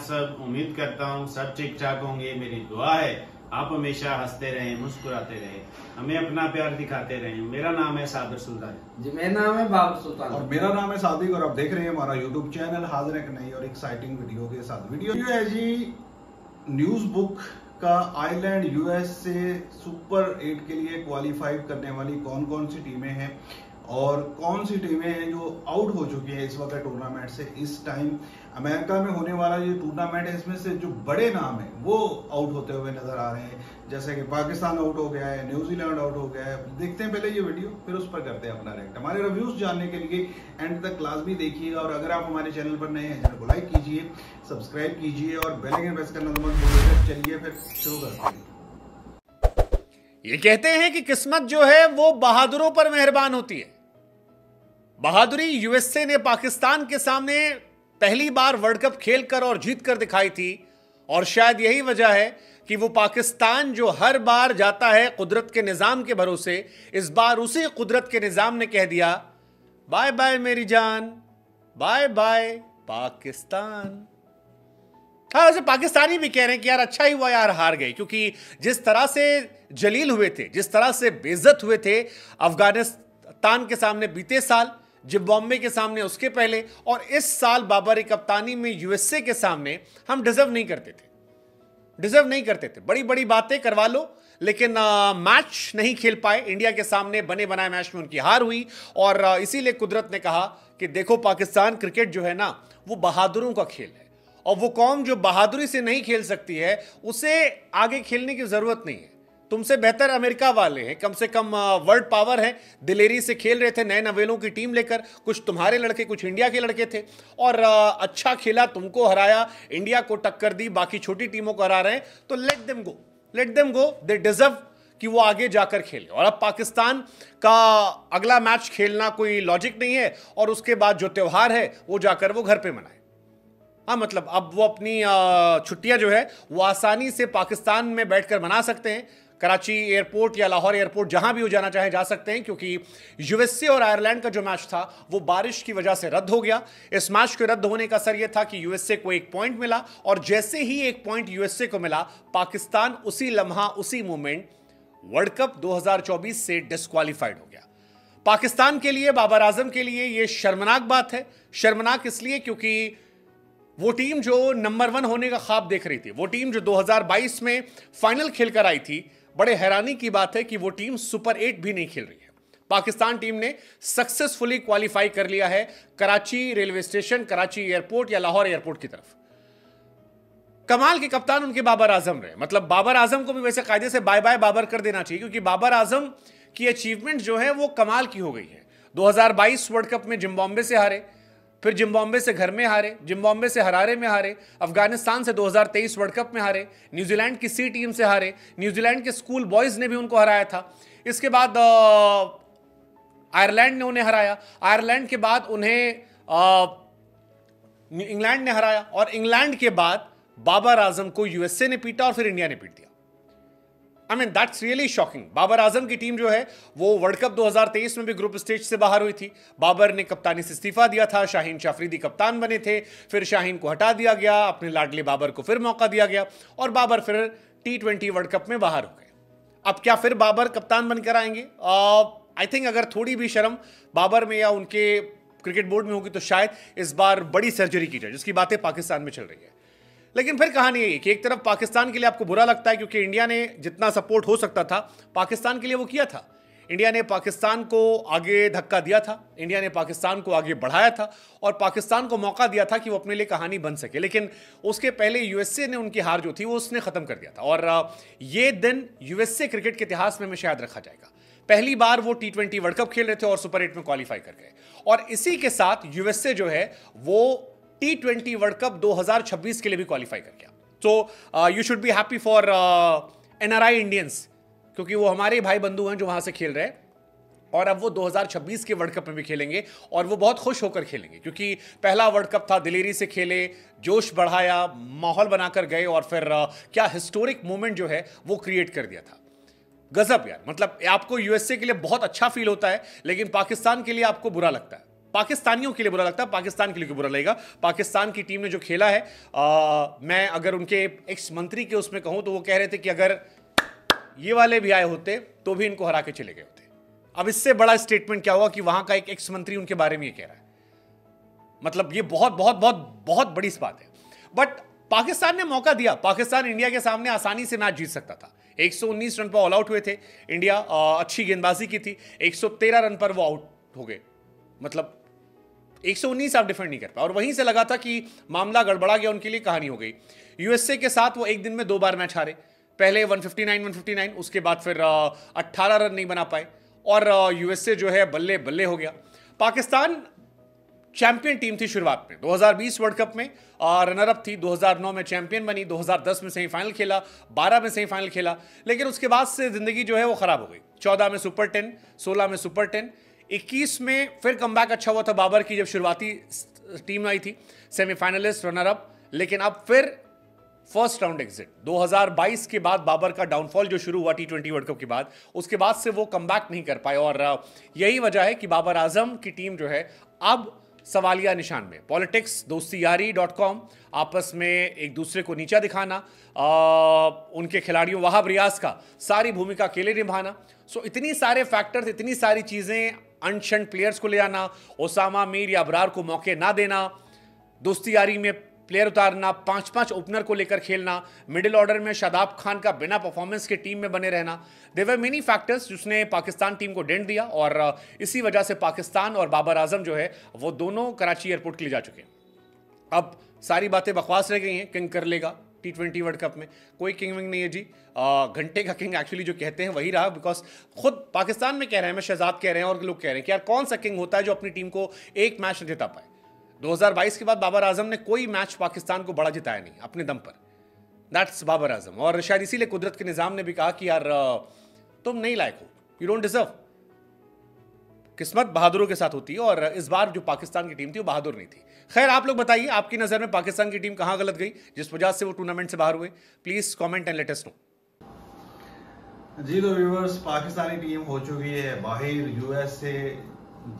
आप सब उम्मीद करता हूँ सब ठीक ठाक होंगे। मेरी दुआ है आप हमेशा हँसते रहें मुस्कुराते रहें हमें अपना प्यार दिखाते रहें। मेरा नाम है साबिर सुल्तान। जी मेरा नाम है बाबर सुल्तान। और मेरा नाम है सादिक और आप देख रहे हैं हमारा यूट्यूब चैनल हाजिर एक नई और एक्साइटिंग वीडियो के साथ। वीडियो है जी न्यूज़ बुक का आयरलैंड यूएस से सुपर एट के लिए क्वालिफाई करने वाली कौन कौन सी टीमें हैं? और कौन सी टीमें हैं जो आउट हो चुकी हैं इस वक्त टूर्नामेंट से? इस टाइम अमेरिका में होने वाला ये टूर्नामेंट है, इसमें से जो बड़े नाम है, वो आउट होते हुए नज़र आ रहे हैं। जैसे कि पाकिस्तान आउट हो गया है, न्यूजीलैंड आउट हो गया है। देखते हैं पहले ये वीडियो फिर उस पर करते हैं अपना रेक्ट हमारे रिव्यूज़ जानने के लिए एंड तक क्लास भी देखिएगा और अगर आप हमारे चैनल पर नए हैं चैनल को लाइक कीजिए सब्सक्राइब कीजिए और बेल प्रेस करना तो चलिए फिर शुरू करते हैं। ये कहते हैं कि किस्मत जो है, वो बहादुरों पर मेहरबान होती है। बहादुरी यूएसए ने पाकिस्तान के सामने पहली बार वर्ल्ड कप खेलकर और जीत कर दिखाई थी। और शायद यही वजह है कि वो पाकिस्तान जो हर बार जाता है कुदरत के निज़ाम के भरोसे, इस बार उसी कुदरत के निज़ाम ने कह दिया, बाय बाय मेरी जान, बाय बाय पाकिस्तान. हाँ वैसे पाकिस्तानी भी कह रहे हैं कि यार अच्छा ही हुआ यार, हार गए क्योंकि जिस तरह से जलील हुए थे, जिस तरह से बेइज्जत हुए थे, अफ़गानिस्तान के सामने बीते साल जिम्बाब्वे के सामने उसके पहले और इस साल बाबरी कप्तानी में यूएसए के सामने हम डिजर्व नहीं करते थे। डिजर्व नहीं करते थे। बड़ी बड़ी बातें करवा लो लेकिन आ, मैच नहीं खेल पाए। इंडिया के सामने बने बनाए मैच में उनकी हार हुई और इसीलिए कुदरत ने कहा कि देखो पाकिस्तान क्रिकेट जो है ना वो बहादुरों का खेल है। और वो कौम जो बहादुरी से नहीं खेल सकती है उसे आगे खेलने की ज़रूरत नहीं है। तुमसे बेहतर अमेरिका वाले हैं, कम से कम वर्ल्ड पावर है। दिलेरी से खेल रहे थे नए नवेलों की टीम लेकर। कुछ तुम्हारे लड़के, कुछ इंडिया के लड़के थे। और अच्छा खेला तुमको हराया, इंडिया को टक्कर दी, बाकी छोटी टीमों को हरा रहे हैं। तो let them go let them go they deserve कि वो आगे जाकर खेले। और अब पाकिस्तान का अगला मैच खेलना कोई लॉजिक नहीं है, और उसके बाद जो त्यौहार है, वो जाकर वो घर पे मनाए। हाँ मतलब अब वो अपनी छुट्टियाँ जो है, वो आसानी से पाकिस्तान में बैठकर मना सकते हैं। कराची एयरपोर्ट या लाहौर एयरपोर्ट जहाँ भी वो जाना चाहे जा सकते हैं, क्योंकि यूएसए और आयरलैंड का जो मैच था, वो बारिश की वजह से रद्द हो गया। इस मैच के रद्द होने का असर यह था कि यूएसए को एक पॉइंट मिला, और जैसे ही एक पॉइंट यूएसए को मिला, पाकिस्तान उसी लम्हा, उसी मोमेंट वर्ल्ड कप 2024 से डिस्कालीफाइड हो गया। पाकिस्तान के लिए, बाबर आज़म के लिए यह शर्मनाक बात है। शर्मनाक इसलिए क्योंकि वो टीम जो नंबर वन होने का ख्वाब देख रही थी, वो टीम जो 2022 में फाइनल खेलकर आई थी बड़े हैरानी की बात है कि वो टीम सुपर एट भी नहीं खेल रही है। पाकिस्तान टीम ने सक्सेसफुली क्वालिफाई कर लिया है Karachi railway station, Karachi airport या लाहौर एयरपोर्ट की तरफ़। कमाल के कप्तान उनके बाबर आज़म रहे। मतलब बाबर आज़म को भी वैसे कायदे से बाय बाय बाबर कर देना चाहिए, क्योंकि बाबर आज़म की अचीवमेंट जो है वो कमाल की हो गई है। 2022 वर्ल्ड कप में जिम्बाब्वे से हारे। फिर जिम्बाब्वे से घर में हारे, जिम्बाब्वे से हरारे में हारे, अफ़गानिस्तान से 2023 वर्ल्ड कप में हारे, न्यूजीलैंड की सी टीम से हारे, न्यूजीलैंड के स्कूल बॉयज़ ने भी उनको हराया था। इसके बाद आयरलैंड ने उन्हें हराया। आयरलैंड के बाद उन्हें इंग्लैंड ने हराया और इंग्लैंड के बाद बाबर आज़म को यूएसए ने पीटा और फिर इंडिया ने पीट दिया। I mean that's really shocking Babar Azam की टीम जो है, वो वर्ल्ड कप 2023 में भी ग्रुप स्टेज से बाहर हुई थी। बाबर ने कप्तानी से इस्तीफा दिया था शाहीन शाफरीदी कप्तान बने थे, फिर शाहीन को हटा दिया गया, अपने लाडले बाबर को फिर मौका दिया गया, और बाबर फिर टी ट्वेंटी वर्ल्ड कप में बाहर हो गए। अब क्या फिर बाबर कप्तान बनकर आएँगे? आई थिंक अगर थोड़ी भी शर्म बाबर में या उनके क्रिकेट बोर्ड में होगी तो शायद इस बार बड़ी सर्जरी की जाए, जिसकी बातें पाकिस्तान में चल रही है। लेकिन फिर कहानी यही कि एक तरफ़ पाकिस्तान के लिए आपको बुरा लगता है क्योंकि इंडिया ने जितना सपोर्ट हो सकता था, पाकिस्तान के लिए वो किया था। इंडिया ने पाकिस्तान को आगे धक्का दिया था, इंडिया ने पाकिस्तान को आगे बढ़ाया था और पाकिस्तान को मौका दिया था कि वो अपने लिए कहानी बन सके। लेकिन उसके पहले यूएसए ने उनकी हार जो थी, वो उसने ख़त्म कर दिया था। और ये दिन यूएसए क्रिकेट के इतिहास में हमें शायद रखा जाएगा। पहली बार वो टी ट्वेंटी वर्ल्ड कप खेल रहे थे और सुपर एट में क्वालिफाई कर गए। और इसी के साथ यूएसए जो है, वो टी ट्वेंटी वर्ल्ड कप 2026 के लिए भी क्वालिफाई कर गया so you should be happy for NRI Indians क्योंकि वो हमारे भाई बंधु हैं जो वहाँ से खेल रहे हैं। और अब वो 2026 के वर्ल्ड कप में भी खेलेंगे और वो बहुत खुश होकर खेलेंगे क्योंकि पहला वर्ल्ड कप था दिलेरी से खेले जोश बढ़ाया माहौल बनाकर गए और फिर uh, क्या हिस्टोरिक मोमेंट जो है वो क्रिएट कर दिया था। गजब यार मतलब आपको यूएसए के लिए बहुत अच्छा फील होता है लेकिन पाकिस्तान के लिए आपको बुरा लगता है। पाकिस्तानियों के लिए बुरा लगता है पाकिस्तान के लिए बुरा लगेगा? पाकिस्तान की टीम ने जो खेला है आ, मैं अगर उनके एक्स मंत्री के उसमें कहूँ तो वो कह रहे थे कि अगर ये वाले भी आए होते तो भी इनको हरा के चले गए होते। अब इससे बड़ा स्टेटमेंट क्या हुआ कि वहाँ का एक एक्स मंत्री उनके बारे में ये कह रहा है। मतलब ये बहुत बहुत बहुत बहुत बड़ी बात है। बट पाकिस्तान ने मौका दिया। पाकिस्तान इंडिया के सामने आसानी से मैच जीत सकता था। 119 रन पर ऑल आउट हुए थे। इंडिया अच्छी गेंदबाजी की थी। 113 रन पर वो आउट हो गए। मतलब 119 आप डिफेंड नहीं कर पाए। और वहीं से लगा था कि मामला गड़बड़ा गया, उनके लिए कहानी हो गई। यूएसए के साथ वो एक दिन में दो बार मैच हारे। पहले 159 159 उसके बाद फिर अट्ठारह रन नहीं बना पाए। और यूएसए जो है बल्ले बल्ले हो गया। पाकिस्तान चैंपियन टीम थी शुरुआत में। 2020 वर्ल्ड कप में रनर अप थी। 2009 में चैंपियन बनी। 2010 में सेमीफाइनल खेला। 12 में सेमीफाइनल खेला। लेकिन उसके बाद से ज़िंदगी जो है वो खराब हो गई। 14 में सुपर टेन 16 में सुपर टेन 21 में फिर कम अच्छा हुआ था बाबर की जब शुरुआती टीम आई थी सेमीफाइनलिस्ट रनर अप लेकिन अब फिर फ़र्स्ट राउंड एग्जिट 2022 के बाद बाबर का डाउनफॉल जो शुरू हुआ टी ट्वेंटी वर्ल्ड कप के बाद उसके बाद से वो कम नहीं कर पाए और यही वजह है कि बाबर आज़म की टीम जो है अब सवालिया निशान में। पॉलिटिक्स दोस्ती यारी डॉट कॉम आपस में एक दूसरे को नीचा दिखाना आ, उनके खिलाड़ियों वहाब रियाज का सारी भूमिका अकेले निभाना। सो इतनी सारे फैक्टर्स इतनी सारी चीज़ें अनशन प्लेयर्स को ले आना, ओसामा, मीर या अबरार को मौके ना देना, दोस्ती यारी में प्लेयर उतारना पाँच पाँच ओपनर को लेकर खेलना, मिडिल ऑर्डर में शादाब खान का बिना परफॉर्मेंस के टीम में बने रहना। देवर मेनी फैक्टर्स जिसने पाकिस्तान टीम को डेंट दिया और इसी वजह से पाकिस्तान और बाबर आज़म जो है, वो दोनों कराची एयरपोर्ट के लिए जा चुके हैं। अब सारी बातें बकवास रह गई हैं किंग कर लेगा। टी ट्वेंटी वर्ल्ड कप में। कोई किंग विंग नहीं है जी। घंटे का किंग एक्चुअली जो कहते हैं वही रहा बिकॉज़ खुद पाकिस्तान में कह रहे हैं, मैं शहजाद कह रहे हैं और लोग कह रहे हैं कि यार कौन सा किंग होता है जो अपनी टीम को एक मैच जिता पाए? 2022 के बाद बाबर आज़म ने कोई मैच पाकिस्तान को बड़ा जिताया नहीं, अपने दम पर। दैट्स बाबर आज़म। और शायद इसीलिए कुदरत के निज़ाम ने भी कहा कि यार तुम नहीं लायक हो। यू डोंट डिजर्व किस्मत बहादुरों के साथ होती है और इस बार जो पाकिस्तान की टीम थी वो बहादुर नहीं थी। खैर, आप लोग बताइए, आपकी नज़र में पाकिस्तान की टीम कहाँ गलत गई, जिस वजह से वो टूर्नामेंट से बाहर हुए? Please comment and let us know जी तो व्यूवर्स पाकिस्तानी टीम हो चुकी है, बाहर यूएस से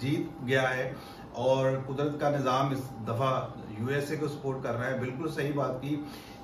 जीत गया है और कुदरत का निज़ाम इस दफ़ा यूएसए को सपोर्ट कर रहा है। बिल्कुल सही बात की।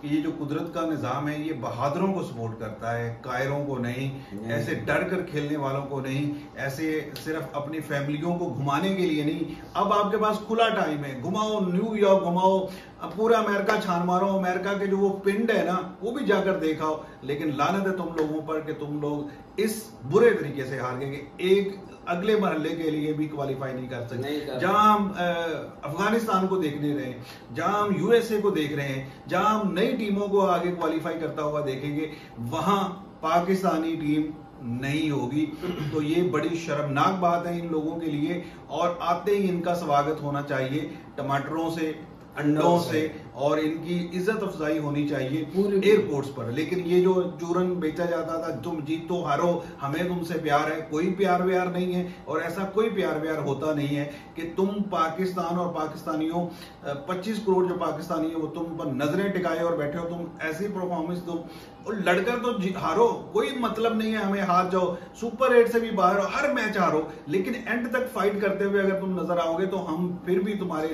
कि ये जो कुदरत का निज़ाम है ये बहादुरों को सपोर्ट करता है कायरों को नहीं। ऐसे डर कर खेलने वालों को नहीं ऐसे सिर्फ़ अपनी फैमिलियों को घुमाने के लिए नहीं। अब आपके पास खुला टाइम है घुमाओ न्यूयॉर्क घुमाओ अब पूरा अमेरिका छान मारो अमेरिका के जो वो पिंड है ना वो भी जाकर देखाओ। लेकिन लानत है तुम लोगों पर कि तुम लोग इस बुरे तरीके से हार गए एक अगले मरहले के लिए भी क्वालिफाई नहीं कर सकते। जहाँ हम अफ़गानिस्तान को देखने रहे जहाँ हम यूएसए को देख रहे हैं जहाँ हम नई टीमों को आगे क्वालिफाई करता हुआ देखेंगे। वहाँ पाकिस्तानी टीम नहीं होगी। तो ये बड़ी शर्मनाक बात है इन लोगों के लिए। और आते ही इनका स्वागत होना चाहिए टमाटरों से। अंडों से और इनकी इज़्ज़त अफजाई होनी चाहिए एयरपोर्ट्स पर। लेकिन ये जो चूरन बेचा जाता था तुम जीतो हारो हमें तुमसे प्यार है कोई प्यार व्यार नहीं है और ऐसा कोई प्यार व्यार होता नहीं है कि तुम पाकिस्तान और पाकिस्तानियों 25 करोड़ जो पाकिस्तानी है वो तुम पर नज़रें टिकाए और बैठे हो तुम ऐसी परफॉर्मेंस दो। और लड़कर तो हारो कोई मतलब नहीं है हमें हार जाओ। सुपर एट से भी बाहर हो हर मैच हारो लेकिन एंड तक फाइट करते हुए अगर तुम नज़र आओगे तो हम फिर भी तुम्हारे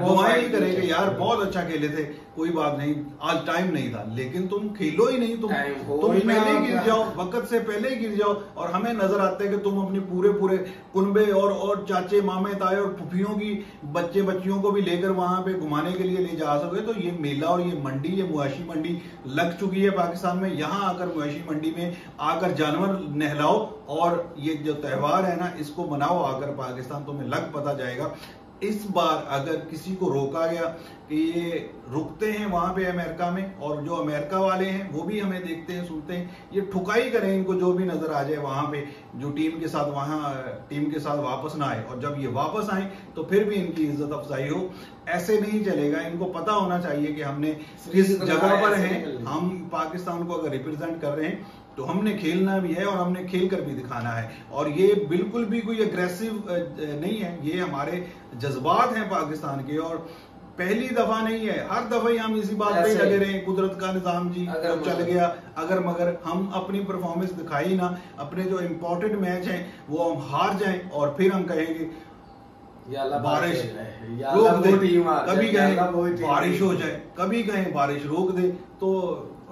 दुआएँ करेंगे यार बहुत अच्छा खेले थे। कोई बात नहीं आज टाइम नहीं था। लेकिन तुम खेलो ही नहीं तुम तुम पहले ही गिर जाओ वक्त से पहले ही गिर जाओ और हमें नज़र आते हैं कि तुम अपनी पूरे पूरे कुनबे और और चाचे मामे ताए और फुफियों की बच्चे बच्चियों को भी लेकर वहाँ पे घुमाने के लिए ले जा सके तो ये मेला और ये मंडी ये मुआशी मंडी लग चुकी है पाकिस्तान में। यहाँ आकर मुआशी मंडी में आकर जानवर नहलाओ और ये जो त्योहार है ना इसको मनाओ। आकर पाकिस्तान तुम्हें लग पता जाएगा। इस बार अगर किसी को रोका गया कि ये रुकते हैं वहाँ पे अमेरिका में, और जो अमेरिका वाले हैं, वो भी हमें देखते हैं, सुनते हैं, ये ठुकाई करें इनको जो भी नज़र आ जाए वहाँ पे, जो टीम के साथ वहाँ, टीम के साथ वापस ना आए। और जब ये वापस आए तो फिर भी इनकी इज़्ज़त अफजाई हो। ऐसे नहीं चलेगा। इनको पता होना चाहिए कि हमने किस जगह पर हैं। हम पाकिस्तान को अगर रिप्रेजेंट कर रहे हैं तो हमने खेलना भी है और हमने खेल कर भी दिखाना है। और ये बिल्कुल भी कोई अग्रेसिव नहीं है। ये हमारे जज्बात हैं पाकिस्तान के और पहली दफ़ा नहीं है। हर दफ़ा ही हम इसी बात पे लगे रहे कुदरत का निज़ाम जी तो चल गया अगर मगर हम अपनी परफॉर्मेंस दिखाई ना अपने जो इम्पोर्टेंट मैच हैं वो हम हार जाएँ और फिर हम कहेंगे बारिश। रोक दे। कभी कहें बारिश हो। जाए कभी कहीं बारिश रोक दे। तो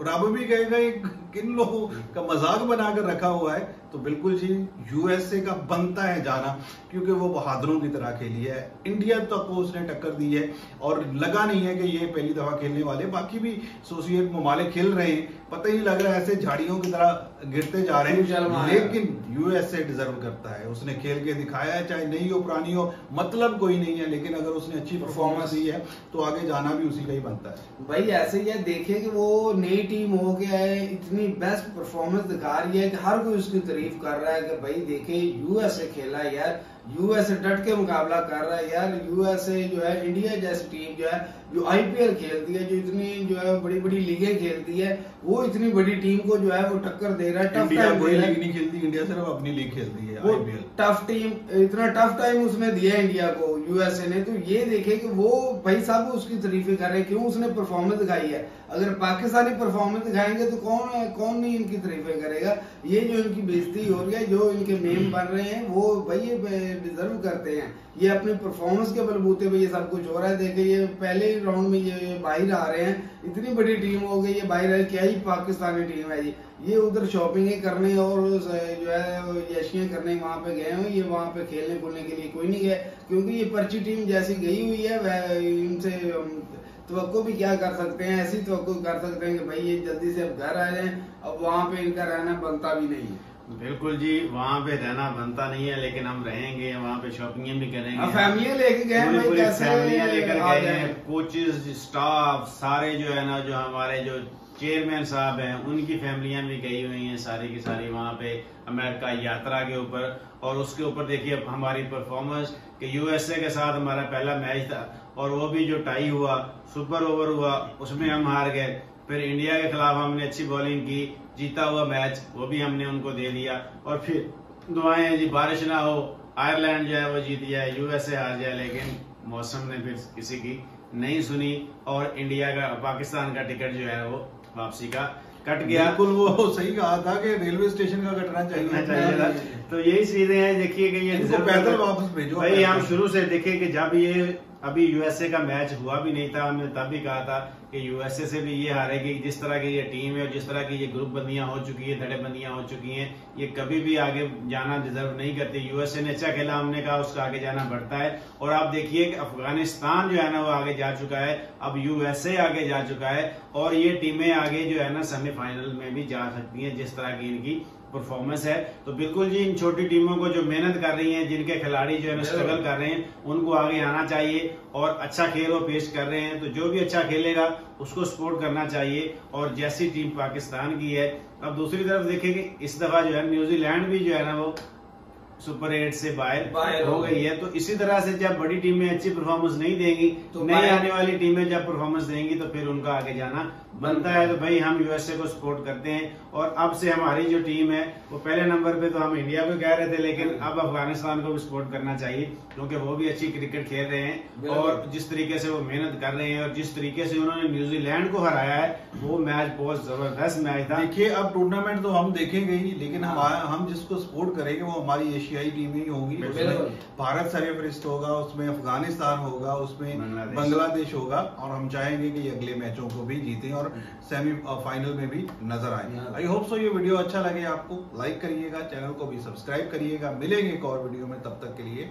रब भी कहेगा ये किन लोगों का मज़ाक बनाकर रखा हुआ है? तो बिल्कुल जी यूएसए का बनता है जाना क्योंकि वो बहादुरों की तरह खेली है। इंडिया तक को उसने टक्कर दी है और लगा नहीं है कि ये पहली दफ़ा खेलने वाले। बाकी भी एसोसिएट ममालिक खेल रहे हैं। पता ही लग रहा है ऐसे झाड़ियों की तरह गिरते जा रहे हैं। लेकिन यूएसए डिजर्व करता है। उसने खेल के दिखाया है चाहे नई हो पुरानी हो मतलब कोई नहीं है। लेकिन अगर उसने अच्छी परफॉर्मेंस दी है तो आगे जाना भी उसी का ही बनता है। भाई ऐसे ही है देखिए कि वो नई टीम हो गया है, इतनी बेस्ट परफॉर्मेंस दिखा रही है कि हर कोई उसकी तारीफ़ कर रहा है कि भाई देखे यूएसए खेला यार। यूएसए डट के मुकाबला कर रहा है यार। यूएसए जो है इंडिया जैसी टीम जो है जो आईपीएल खेलती है जो इतनी जो है बड़ी बड़ी लीगें खेलती है वो इतनी बड़ी टीम को जो है वो टक्कर दे रहा है। टफ इंडिया टाइम कोई दे रहा लीग है नहीं खेलती इंडिया सिर्फ़ अपनी लीग खेलती है आईपीएल टफ टीम इतना टफ टाइम उसने दिया इंडिया को यूएसए ने। तो ये देखे कि वो भाई साहब उसकी तारीफें कर रहे हैं क्यों उसने परफॉर्मेंस दिखाई है? अगर पाकिस्तानी परफॉर्मेंस दिखाएँगे तो कौन कौन नहीं इनकी तारीफें करेगा? ये जो इनकी बेजती हो रही है जो इनके मेम बन रहे हैं वो भाई ये डिजर्व करते हैं। ये अपनी परफॉर्मेंस के बलबूते पे ये सब कुछ हो रहा है। देखे ये पहले राउंड में ये ये बाहर आ रहे हैं। इतनी बड़ी टीम हो गई है बाहर है, क्या ही पाकिस्तानी टीम है जी ये उधर शॉपिंग करने और जो है, यशियाँ करने वहाँ पे गए हैं। ये वहाँ पे खेलने कूदने के लिए कोई नहीं गए क्योंकि ये पर्ची टीम जैसी गई हुई है, वह, इनसे तो भी क्या कर सकते हैं? ऐसी तो कर सकते हैं कि भाई, ये जल्दी से अब घर आ जाएँ। अब वहाँ पे इनका रहना बनता भी नहीं है। बिल्कुल जी वहाँ पे रहना बनता नहीं है लेकिन हम रहेंगे वहाँ पे शॉपिंग भी करेंगे। लेके गए पूरी फैमिलियाँ लेकर गए हैं। कोचेस स्टाफ सारे जो है ना जो हमारे जो चेयरमैन साहब हैं उनकी फैमिलियाँ भी गई हुई हैं सारी की सारी वहाँ पे अमेरिका यात्रा के ऊपर। और उसके ऊपर देखिए हमारी परफॉर्मेंस कि यूएसए के साथ हमारा पहला मैच था और वो भी जो टाई हुआ सुपर ओवर हुआ उसमें हम हार गए। फिर इंडिया के खिलाफ हमने अच्छी बॉलिंग की जीता हुआ मैच वो भी हमने उनको दे दिया। और फिर दुआएँ जी बारिश ना हो आयरलैंड जो है वो जीत जाए यूएसए हार जाए लेकिन मौसम ने फिर किसी की नहीं सुनी। और इंडिया का पाकिस्तान का टिकट जो है वो वापसी का कट गया। बिल्कुल वो सही कहा था कि रेलवे स्टेशन का कटना चाहिए। चाहिए था। तो यही चीज़ें हैं देखिए कि ये पैदल वापस भेजो। भाई हम शुरू से देखे कि जब ये अभी यूएसए का मैच हुआ भी नहीं था, हमने तब भी कहा था कि यूएसए से भी ये हारेगी जिस तरह की ये टीम है और जिस तरह की ये ग्रुप बंदियाँ हो चुकी है धड़ेबंदियाँ हो चुकी हैं, ये कभी भी आगे जाना डिजर्व नहीं करती। यूएसए ने अच्छा खेला, हमने कहा उसका आगे जाना बढ़ता है। और आप देखिए कि अफ़गानिस्तान जो है ना, वो आगे जा चुका है। अब यूएसए आगे जा चुका है और ये टीमें आगे जो है ना सेमीफाइनल में भी जा सकती हैं, जिस तरह की इनकी परफॉर्मेंस है। तो बिल्कुल जी इन छोटी टीमों को जो मेहनत कर रही हैं जिनके खिलाड़ी जो है ना स्ट्रगल कर रहे हैं उनको आगे आना चाहिए और अच्छा खेल वो पेश कर रहे हैं। तो जो भी अच्छा खेलेगा उसको सपोर्ट करना चाहिए। और जैसी टीम पाकिस्तान की है अब दूसरी तरफ़ देखेंगे इस दफ़ा जो है न्यूजीलैंड भी जो है ना वो सुपर एट से बाहर हो हो गई है। तो इसी तरह से जब बड़ी टीमें अच्छी परफॉर्मेंस नहीं देंगी तो तो नई आने वाली टीमें जब परफॉर्मेंस देंगी तो फिर उनका आगे जाना बनता है। तो भाई हम यूएसए को सपोर्ट करते हैं और अब से हमारी जो टीम है वो पहले नंबर पे तो हम इंडिया को कह रहे थे लेकिन अब अफ़गानिस्तान को भी सपोर्ट करना चाहिए क्योंकि वो भी अच्छी क्रिकेट खेल रहे हैं और जिस तरीके से वो मेहनत कर रहे हैं और जिस तरीके से उन्होंने न्यूजीलैंड को हराया है वो मैच बहुत ज़बरदस्त मैच था। देखिए अब टूर्नामेंट तो हम देखेंगे ही लेकिन हम हम जिसको सपोर्ट करेंगे वो हमारी एशियाई टीमें ही होगी उसमें भारत सरफरिस्त होगा उसमें अफ़गानिस्तान होगा उसमें बांग्लादेश। होगा और हम चाहेंगे कि अगले मैचों को भी जीते और सेमी फाइनल में भी नज़र आए। आई होप सो ये वीडियो अच्छा लगे आपको लाइक करिएगा चैनल को भी सब्सक्राइब करिएगा मिलेंगे एक और वीडियो में तब तक के लिए